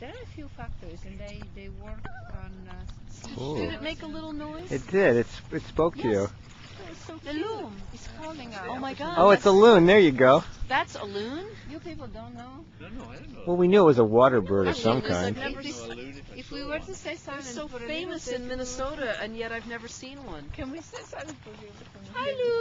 There are a few factors, and they they work on. Uh, Ooh. Did it make a little noise? It did. It, it spoke to you. So The loon is calling out. Oh my god. Oh, it's a loon. There you go. That's a loon? You people don't know. No, no, I don't know. Well, we knew it was a water bird of some kind. never If, we were to say silent, it's so famous in Minnesota, and yet I've never seen one. Can we say silent for you? Hi, loon.